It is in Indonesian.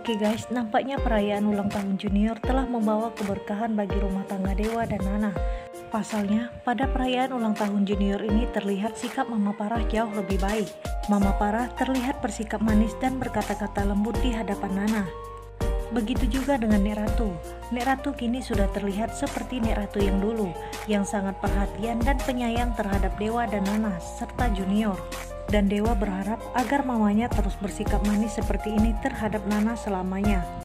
Oke guys, nampaknya perayaan ulang tahun Junior telah membawa keberkahan bagi rumah tangga Dewa dan Nana. Pasalnya, pada perayaan ulang tahun Junior ini terlihat sikap Mama Parah jauh lebih baik. Mama Parah terlihat bersikap manis dan berkata-kata lembut di hadapan Nana. Begitu juga dengan Nek Ratu. Nek Ratu kini sudah terlihat seperti Nek Ratu yang dulu, yang sangat perhatian dan penyayang terhadap Dewa dan Nana, serta Junior dan Dewa berharap agar mamanya terus bersikap manis seperti ini terhadap Nana selamanya.